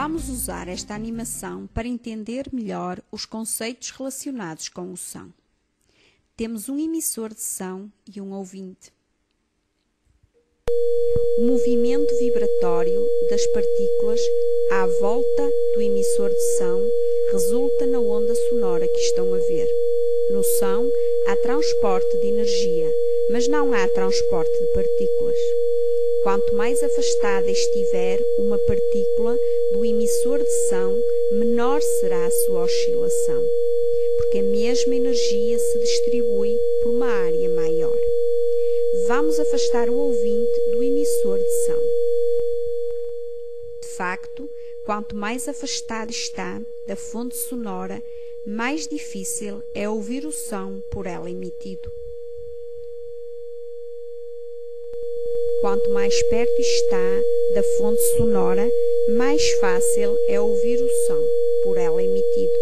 Vamos usar esta animação para entender melhor os conceitos relacionados com o som. Temos um emissor de som e um ouvinte. O movimento vibratório das partículas à volta do emissor de som resulta na onda sonora que estão a ver. No som há transporte de energia, mas não há transporte de partículas. Quanto mais afastada estiver uma partícula do emissor de som, menor será a sua oscilação, porque a mesma energia se distribui por uma área maior. Vamos afastar o ouvinte do emissor de som. De facto, quanto mais afastado está da fonte sonora, mais difícil é ouvir o som por ela emitido. Quanto mais perto está da fonte sonora, mais fácil é ouvir o som por ela emitido.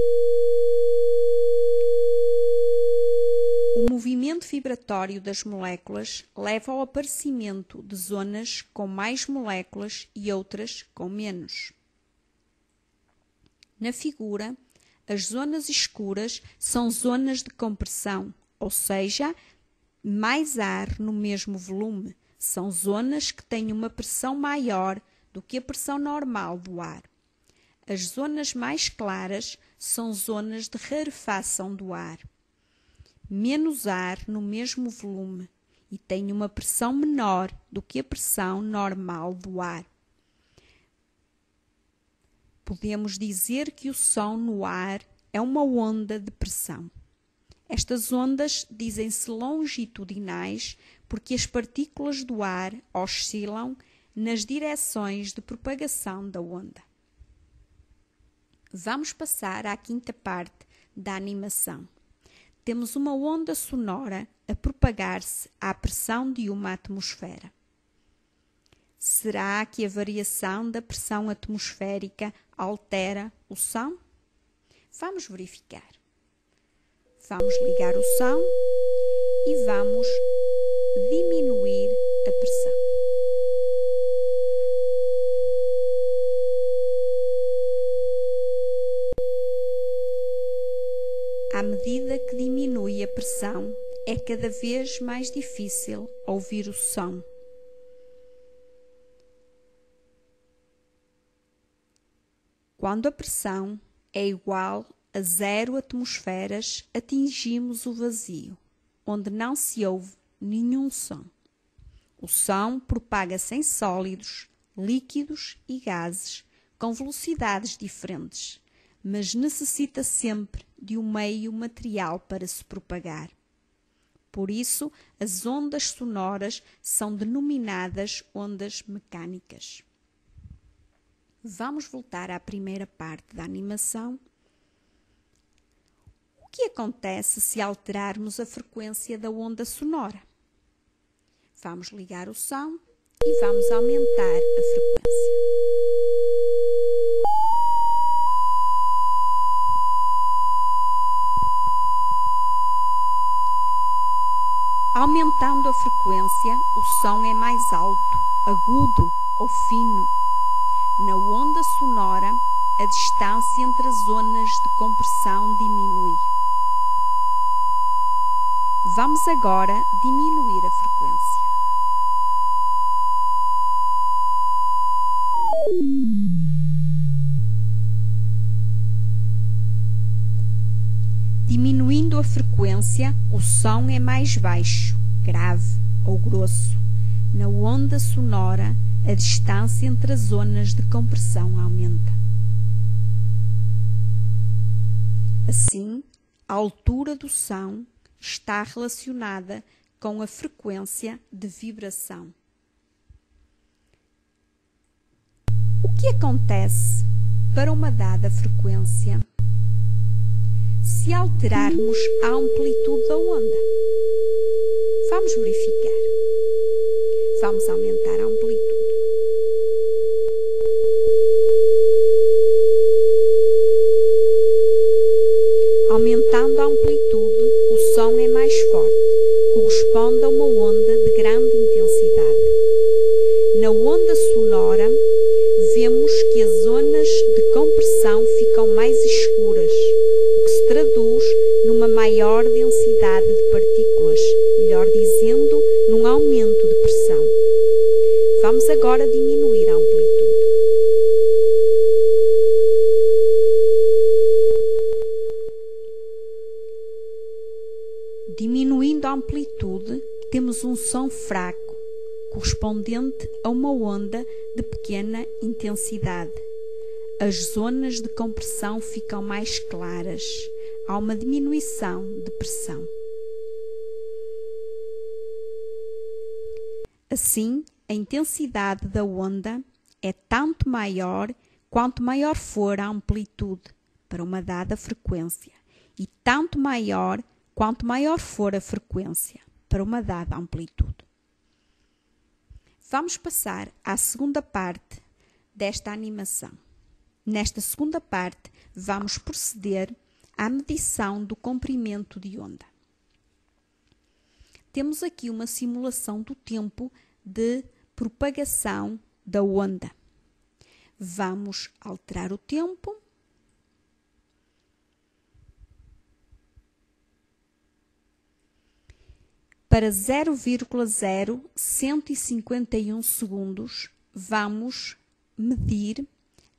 O movimento vibratório das moléculas leva ao aparecimento de zonas com mais moléculas e outras com menos. Na figura, as zonas escuras são zonas de compressão, ou seja, mais ar no mesmo volume são zonas que têm uma pressão maior do que a pressão normal do ar. As zonas mais claras são zonas de rarefação do ar. Menos ar no mesmo volume e têm uma pressão menor do que a pressão normal do ar. Podemos dizer que o som no ar é uma onda de pressão. Estas ondas dizem-se longitudinais porque as partículas do ar oscilam nas direções de propagação da onda. Vamos passar à quinta parte da animação. Temos uma onda sonora a propagar-se à pressão de uma atmosfera. Será que a variação da pressão atmosférica altera o som? Vamos verificar. Vamos ligar o som e vamos diminuir a pressão. À medida que diminui a pressão, é cada vez mais difícil ouvir o som. Quando a pressão é igual a zero atmosferas, atingimos o vazio, onde não se ouve nenhum som. O som propaga-se em sólidos, líquidos e gases com velocidades diferentes, mas necessita sempre de um meio material para se propagar. Por isso, as ondas sonoras são denominadas ondas mecânicas. Vamos voltar à primeira parte da animação. O que acontece se alterarmos a frequência da onda sonora? Vamos ligar o som e vamos aumentar a frequência. Aumentando a frequência, o som é mais alto, agudo ou fino. Na onda sonora, a distância entre as zonas de compressão diminui. Vamos agora diminuir a frequência. A frequência, o som é mais baixo, grave ou grosso. Na onda sonora, a distância entre as zonas de compressão aumenta. Assim, a altura do som está relacionada com a frequência de vibração. O que acontece para uma dada frequência se alterarmos a amplitude da onda? Vamos verificar. Vamos aumentar amplitude, temos um som fraco, correspondente a uma onda de pequena intensidade. As zonas de compressão ficam mais claras, há uma diminuição de pressão. Assim, a intensidade da onda é tanto maior quanto maior for a amplitude para uma dada frequência, e tanto maior quanto maior for a frequência para uma dada amplitude. Vamos passar à segunda parte desta animação. Nesta segunda parte, vamos proceder à medição do comprimento de onda. Temos aqui uma simulação do tempo de propagação da onda. Vamos alterar o tempo. Para 0,0151 segundos, vamos medir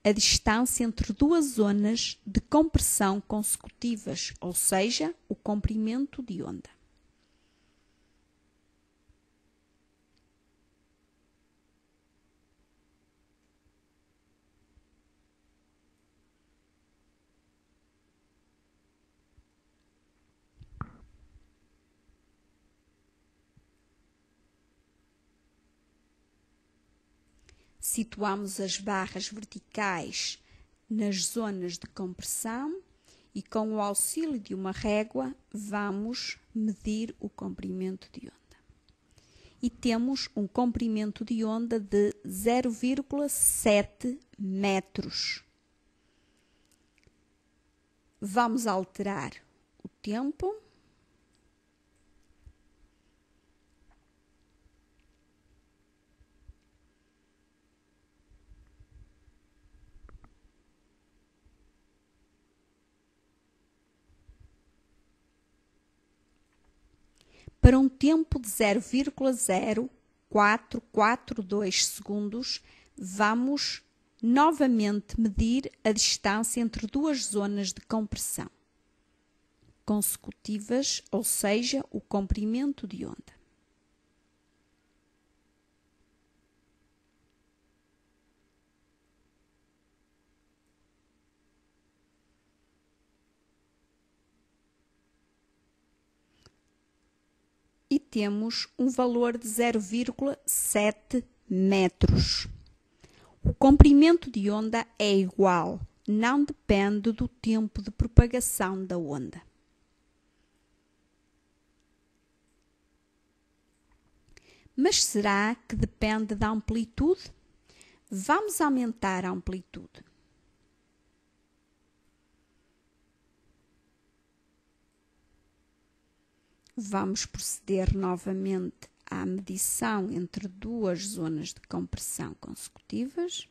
a distância entre duas zonas de compressão consecutivas, ou seja, o comprimento de onda. Situamos as barras verticais nas zonas de compressão e com o auxílio de uma régua vamos medir o comprimento de onda. E temos um comprimento de onda de 0,7 metros. Vamos alterar o tempo. Para um tempo de 0,0442 segundos, vamos novamente medir a distância entre duas zonas de compressão consecutivas, ou seja, o comprimento de onda. e temos um valor de 0,7 metros. O comprimento de onda é igual, não depende do tempo de propagação da onda. Mas será que depende da amplitude? Vamos aumentar a amplitude. Vamos proceder novamente à medição entre duas zonas de compressão consecutivas.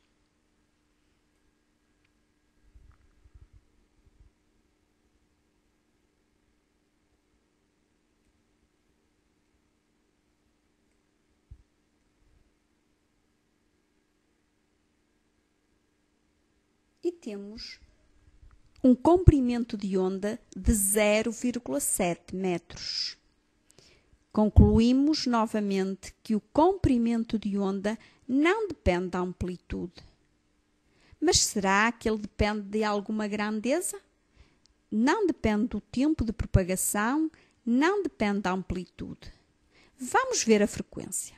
E temos um comprimento de onda de 0,7 metros. Concluímos novamente que o comprimento de onda não depende da amplitude. Mas será que ele depende de alguma grandeza? Não depende do tempo de propagação, não depende da amplitude. Vamos ver a frequência.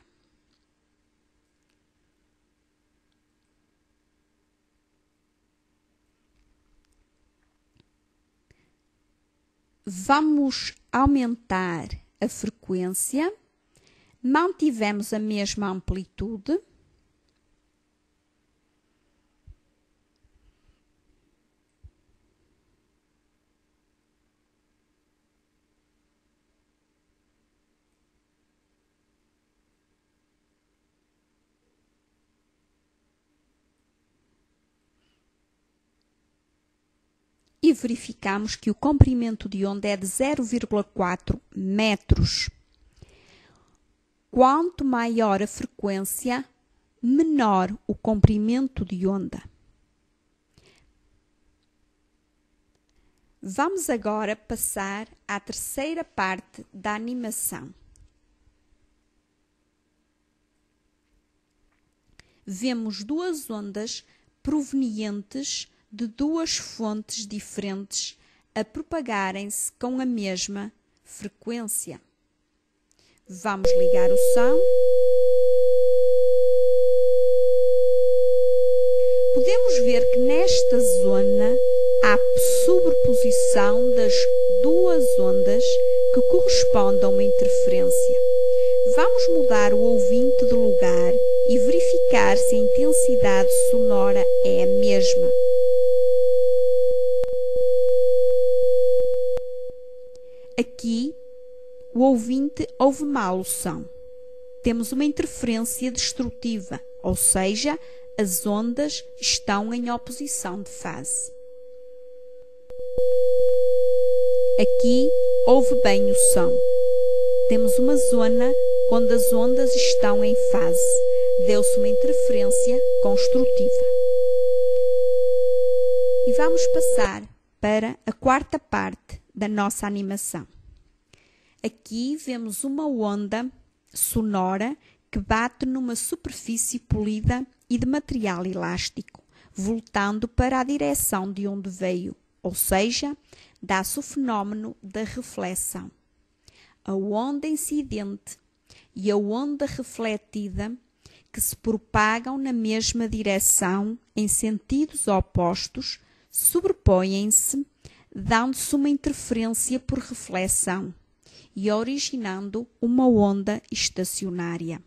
Vamos aumentar a frequência, mantivemos a mesma amplitude. E verificamos que o comprimento de onda é de 0,4 metros. Quanto maior a frequência, menor o comprimento de onda. Vamos agora passar à terceira parte da animação. Vemos duas ondas provenientes de duas fontes diferentes a propagarem-se com a mesma frequência. Vamos ligar o som. Podemos ver que nesta zona há sobreposição das duas ondas que correspondem a uma interferência. Vamos mudar o ouvinte de lugar e verificar se a intensidade sonora é a mesma. Aqui, o ouvinte ouve mal o som. Temos uma interferência destrutiva, ou seja, as ondas estão em oposição de fase. Aqui ouve bem o som. Temos uma zona onde as ondas estão em fase. Deu-se uma interferência construtiva. E vamos passar para a quarta parte da nossa animação. Aqui vemos uma onda sonora que bate numa superfície polida e de material elástico, voltando para a direção de onde veio, ou seja, dá-se o fenómeno da reflexão. A onda incidente e a onda refletida que se propagam na mesma direção em sentidos opostos sobrepõem-se, dando-se uma interferência por reflexão e originando uma onda estacionária.